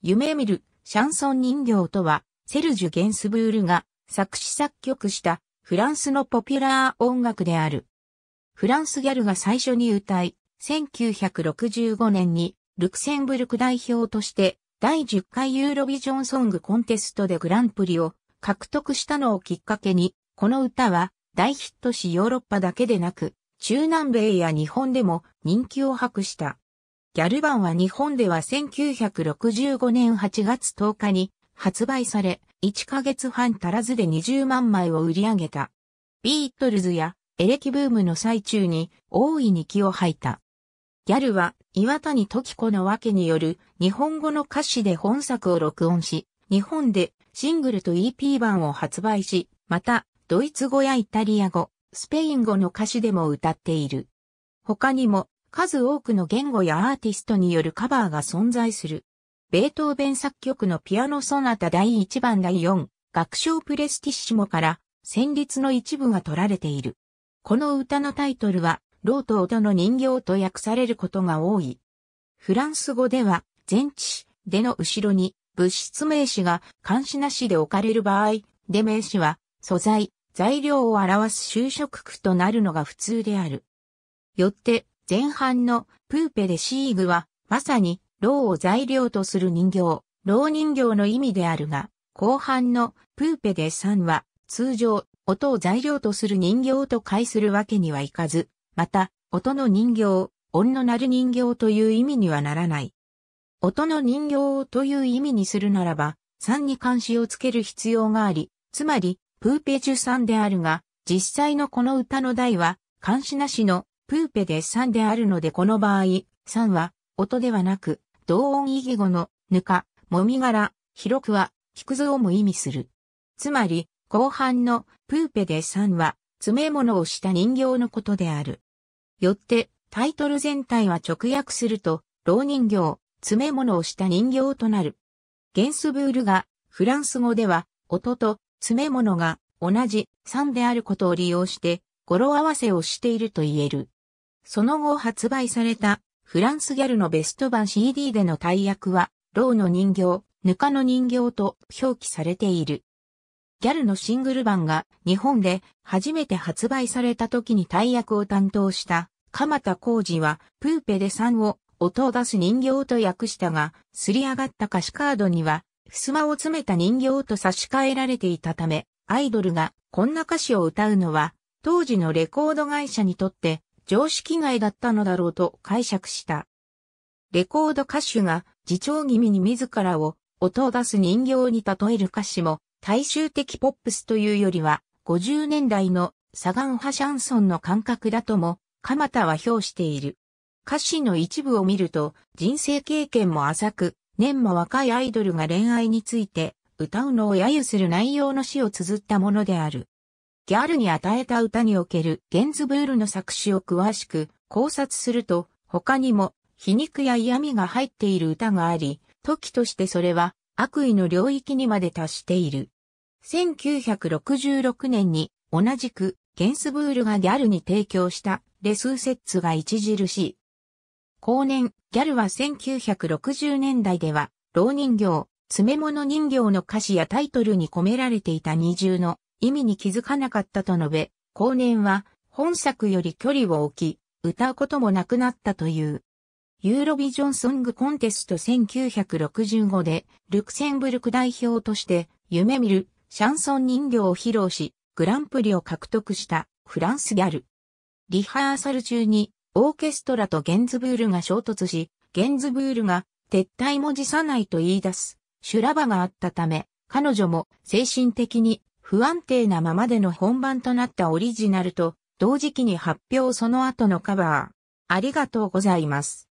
夢見るシャンソン人形とは、セルジュ・ゲンスブールが作詞作曲したフランスのポピュラー音楽である。フランスギャルが最初に歌い、1965年にルクセンブルク代表として第10回ユーロビジョンソングコンテストでグランプリを獲得したのをきっかけに、この歌は大ヒットしヨーロッパだけでなく、中南米や日本でも人気を博した。ギャル版は日本では1965年8月10日に発売され、1ヶ月半足らずで20万枚を売り上げた。ビートルズやエレキブームの最中に大いに気を吐いた。ギャルは岩谷時子のわけによる日本語の歌詞で本作を録音し、日本でシングルと EP 版を発売し、またドイツ語やイタリア語、スペイン語の歌詞でも歌っている。他にも数多くの言語やアーティストによるカバーが存在する。ベートーベン作曲のピアノソナタ第1番第4、楽章プレスティッシモから旋律の一部が取られている。この歌のタイトルは、ローと音の人形と訳されることが多い。フランス語では、前置での後ろに物質名詞が漢詞なしで置かれる場合、で名詞は素材、材料を表す修飾句となるのが普通である。よって、前半のプーペでシーグは、まさに、ローを材料とする人形、ロー人形の意味であるが、後半のプーペで3は、通常、音を材料とする人形と解するわけにはいかず、また、音の人形、音の鳴る人形という意味にはならない。音の人形という意味にするならば、3に漢詞をつける必要があり、つまり、プーペジュ3であるが、実際のこの歌の題は、漢詞なしのプーペで3であるのでこの場合、3は音ではなく、同音異義語のぬか、もみ殻、広くは、木くずをも意味する。つまり、後半のプーペで3は、詰め物をした人形のことである。よって、タイトル全体は直訳すると、老人形、詰め物をした人形となる。ゲンスブールが、フランス語では、音と詰め物が同じ3であることを利用して、語呂合わせをしていると言える。その後発売されたフランスギャルのベスト版 CD での大役は、ローの人形、ぬかの人形と表記されている。ギャルのシングル版が日本で初めて発売された時に大役を担当した鎌田浩二はプーペで3を音を出す人形と訳したが、すり上がった歌詞カードには、襖を詰めた人形と差し替えられていたため、アイドルがこんな歌詞を歌うのは、当時のレコード会社にとって常識外だったのだろうと解釈した。レコード歌手が自重気味に自らを音を出す人形に例える歌詞も大衆的ポップスというよりは50年代のサガン派シャンソンの感覚だとも鎌田は評している。歌詞の一部を見ると人生経験も浅く年も若いアイドルが恋愛について歌うのを揶揄する内容の詩を綴ったものである。ギャルに与えた歌におけるゲンズブールの作詞を詳しく考察すると、他にも皮肉や嫌味が入っている歌があり、時としてそれは悪意の領域にまで達している。1966年に同じくゲンスブールがギャルに提供したレスーセッツが著しい。後年、ギャルは1960年代では、老人形、詰め物人形の歌詞やタイトルに込められていた二重の意味に気づかなかったと述べ、後年は本作より距離を置き、歌うこともなくなったという。ユーロビジョンソングコンテスト1965でルクセンブルク代表として夢見るシャンソン人形を披露し、グランプリを獲得したフランスギャル。リハーサル中にオーケストラとゲンズブールが衝突し、ゲンズブールが撤退も辞さないと言い出す修羅場があったため、彼女も精神的に不安定なままでの本番となったオリジナルと同時期に発表その後のカバー。ありがとうございます。